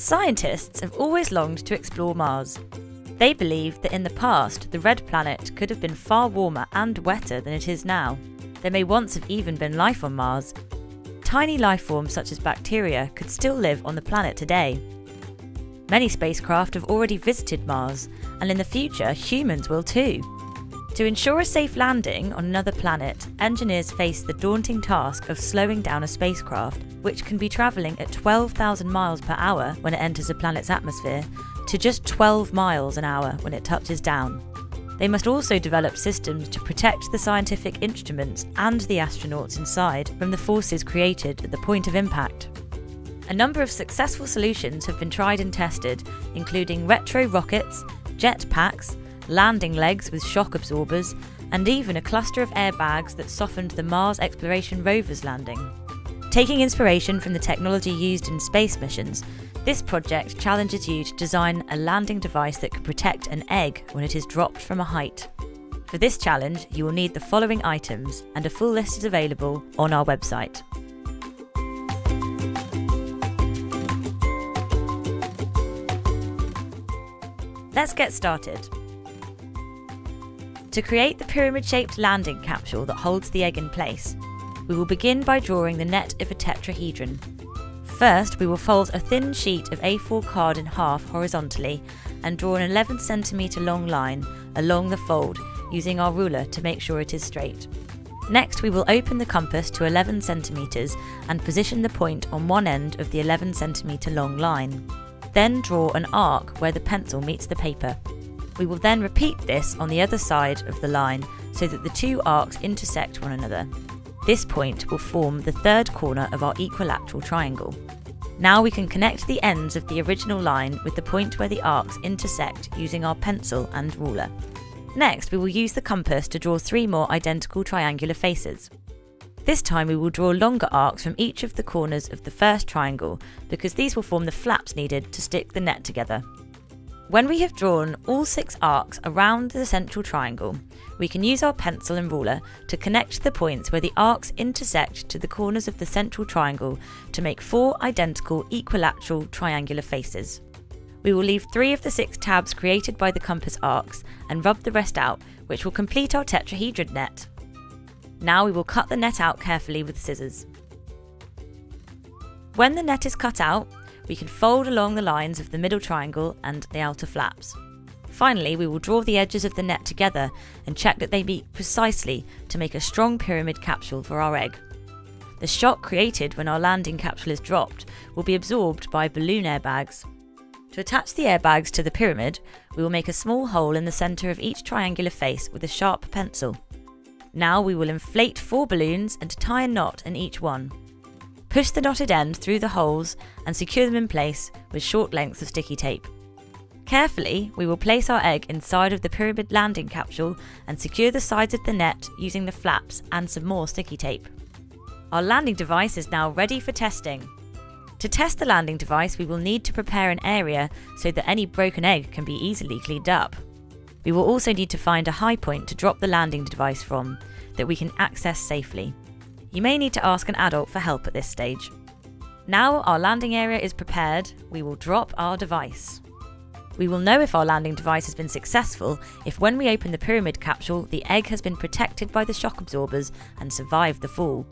Scientists have always longed to explore Mars. They believe that in the past, the red planet could have been far warmer and wetter than it is now. There may once have even been life on Mars. Tiny life forms such as bacteria could still live on the planet today. Many spacecraft have already visited Mars, and in the future, humans will too. To ensure a safe landing on another planet, engineers face the daunting task of slowing down a spacecraft, which can be travelling at 12,000 miles per hour when it enters a planet's atmosphere, to just 12 miles an hour when it touches down. They must also develop systems to protect the scientific instruments and the astronauts inside from the forces created at the point of impact. A number of successful solutions have been tried and tested, including retro rockets, jet packs, landing legs with shock absorbers, and even a cluster of airbags that softened the Mars Exploration Rover's landing. Taking inspiration from the technology used in space missions, this project challenges you to design a landing device that can protect an egg when it is dropped from a height. For this challenge, you will need the following items, and a full list is available on our website. Let's get started. To create the pyramid-shaped landing capsule that holds the egg in place, we will begin by drawing the net of a tetrahedron. First, we will fold a thin sheet of A4 card in half horizontally and draw an 11cm long line along the fold using our ruler to make sure it is straight. Next, we will open the compass to 11cm and position the point on one end of the 11cm long line. Then draw an arc where the pencil meets the paper. We will then repeat this on the other side of the line so that the two arcs intersect one another. This point will form the third corner of our equilateral triangle. Now we can connect the ends of the original line with the point where the arcs intersect using our pencil and ruler. Next, we will use the compass to draw three more identical triangular faces. This time we will draw longer arcs from each of the corners of the first triangle because these will form the flaps needed to stick the net together. When we have drawn all six arcs around the central triangle, we can use our pencil and ruler to connect the points where the arcs intersect to the corners of the central triangle to make four identical equilateral triangular faces. We will leave three of the six tabs created by the compass arcs and rub the rest out, which will complete our tetrahedron net. Now we will cut the net out carefully with scissors. When the net is cut out, we can fold along the lines of the middle triangle and the outer flaps. Finally, we will draw the edges of the net together and check that they meet precisely to make a strong pyramid capsule for our egg. The shock created when our landing capsule is dropped will be absorbed by balloon airbags. To attach the airbags to the pyramid, we will make a small hole in the centre of each triangular face with a sharp pencil. Now we will inflate four balloons and tie a knot in each one. Push the knotted end through the holes and secure them in place with short lengths of sticky tape. Carefully, we will place our egg inside of the pyramid landing capsule and secure the sides of the net using the flaps and some more sticky tape. Our landing device is now ready for testing. To test the landing device, we will need to prepare an area so that any broken egg can be easily cleaned up. We will also need to find a high point to drop the landing device from that we can access safely. You may need to ask an adult for help at this stage. Now our landing area is prepared, we will drop our device. We will know if our landing device has been successful if when we open the pyramid capsule, the egg has been protected by the shock absorbers and survived the fall.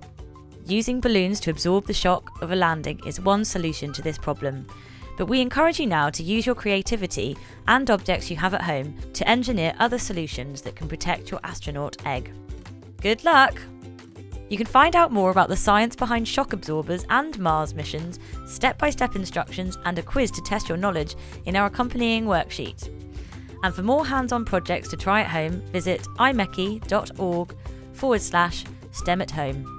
Using balloons to absorb the shock of a landing is one solution to this problem, but we encourage you now to use your creativity and objects you have at home to engineer other solutions that can protect your astronaut egg. Good luck! You can find out more about the science behind shock absorbers and Mars missions, step by step instructions, and a quiz to test your knowledge in our accompanying worksheet. And for more hands on projects to try at home, visit imeche.org forward slash STEM at home.